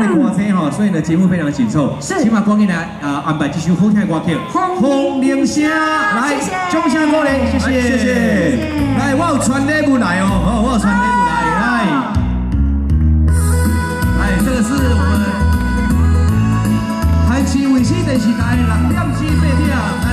的歌声吼，所以呢节目非常紧凑，是，起码光给大家啊安排几首好听的歌曲，《风铃声》来，掌声。鼓励，谢谢，谢谢，来，我有传礼物来哦，我有传礼物来，来，来，这个是我们台七卫视电视台六点四八点。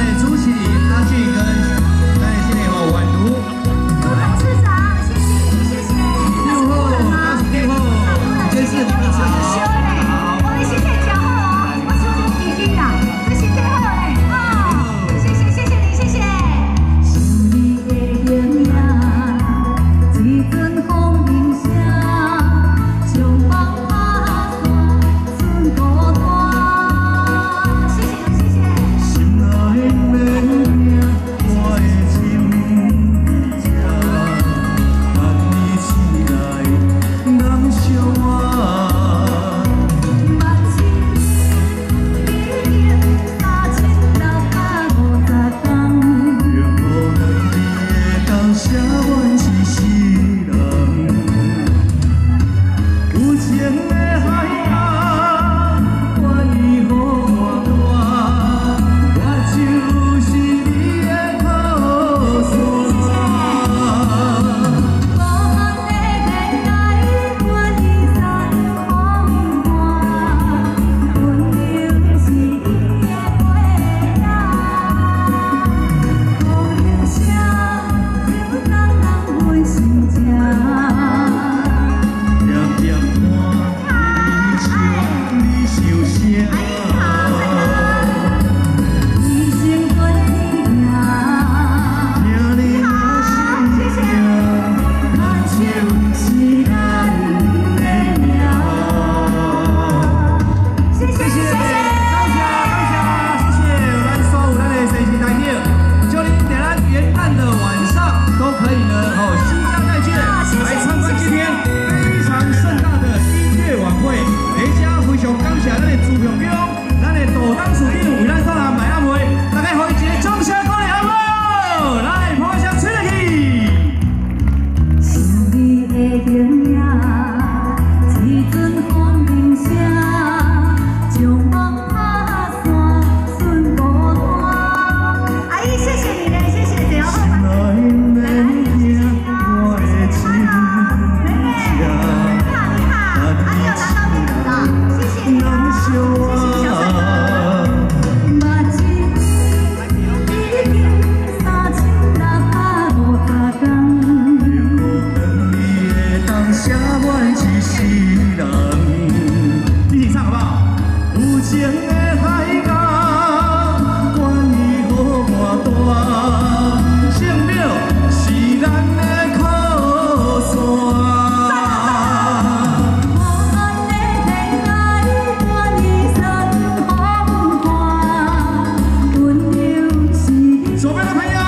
Buenas mañanas.